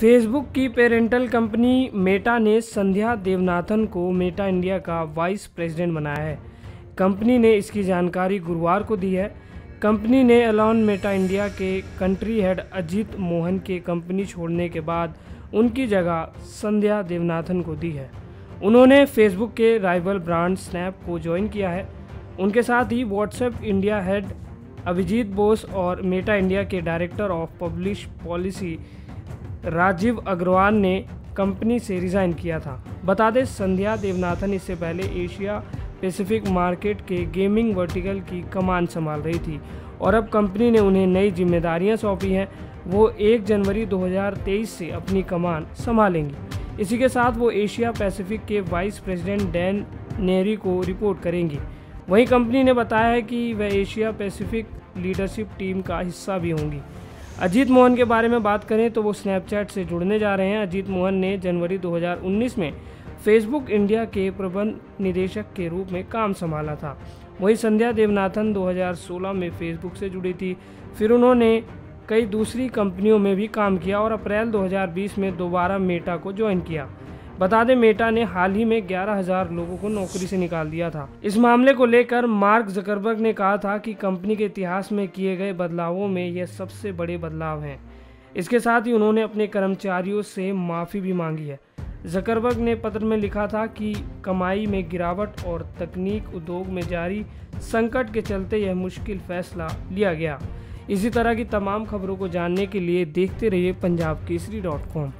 Facebook की parental company Meta ने संध्या देवनाथन को मेटा इंडिया का वाइस प्रेसिडेंट बनाया है। कंपनी ने इसकी जानकारी गुरुवार को दी है। कंपनी ने एलॉन मेटा इंडिया के कंट्री हेड अजीत मोहन के कंपनी छोड़ने के बाद उनकी जगह संध्या देवनाथन को दी है। उन्होंने फेसबुक के राइवल ब्रांड स्नैप को ज्वाइन किया है। उनके साथ ही WhatsApp India head Abhijit Bose और मेटा इंडिया के director of publish policy Rajiv Agarwal ने कंपनी से रिज़ाइन किया था। बता दें, संध्या देवनाथन इससे पहले एशिया पैसिफिक मार्केट के गेमिंग वर्टिकल की कमान संभाल रही थी और अब कंपनी ने उन्हें नई जिम्मेदारियाँ सौंपी हैं। वो 1 जनवरी 2023 से अपनी कमान संभालेंगी। इसी के साथ वो एशिया पैसिफिक के वाइस प्रेसिडेंट डैन नेहरी को रिपोर्ट करेंगी। वहीं कंपनी ने बताया है कि वह एशिया पैसिफिक लीडरशिप टीम का हिस्सा भी होंगी। अजीत मोहन के बारे में बात करें तो वो स्नैपचैट से जुड़ने जा रहे हैं। अजीत मोहन ने जनवरी 2019 में फेसबुक इंडिया के प्रबंध निदेशक के रूप में काम संभाला था। वहीं संध्या देवनाथन 2016 में फेसबुक से जुड़ी थी। फिर उन्होंने कई दूसरी कंपनियों में भी काम किया और अप्रैल 2020 में दोबारा मेटा को ज्वाइन किया। बता दें मेटा ने हाल ही में 11,000 लोगों को नौकरी से निकाल दिया था। इस मामले को लेकर मार्क जकरबर्ग ने कहा था कि कंपनी के इतिहास में किए गए बदलावों में यह सबसे बड़े बदलाव हैं। इसके साथ ही उन्होंने अपने कर्मचारियों से माफ़ी भी मांगी है। जकरबर्ग ने पत्र में लिखा था कि कमाई में गिरावट और तकनीक उद्योग में जारी संकट के चलते यह मुश्किल फैसला लिया गया। इसी तरह की तमाम खबरों को जानने के लिए देखते रहिए पंजाब केसरी डॉट कॉम।